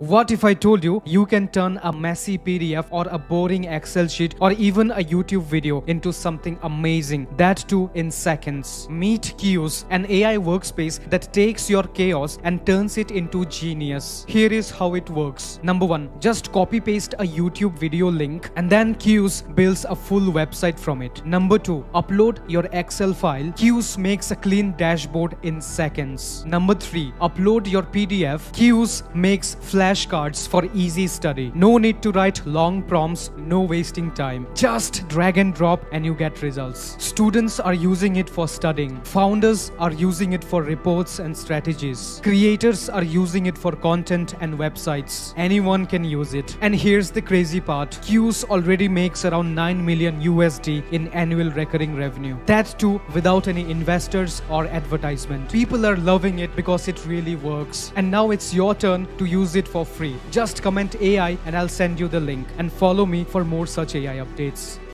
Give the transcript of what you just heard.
What if I told you you can turn a messy PDF or a boring Excel sheet or even a YouTube video into something amazing? That too in seconds. Meet Kuse, an AI workspace that takes your chaos and turns it into genius. Here is how it works. Number one, just copy paste a YouTube video link and then Kuse builds a full website from it. Number two, upload your Excel file. Kuse makes a clean dashboard in seconds. Number three, upload your PDF. Kuse makes flashcards for easy study. No need to write long prompts, no wasting time. Just drag and drop and you get results. Students are using it for studying. Founders are using it for reports and strategies. Creators are using it for content and websites. Anyone can use it. And here's the crazy part. Kuse already makes around 9 million USD in annual recurring revenue. That too without any investors or advertisement. People are loving it because it really works. And now it's your turn to use it for free. Just comment AI and I'll send you the link and follow me for more such AI updates.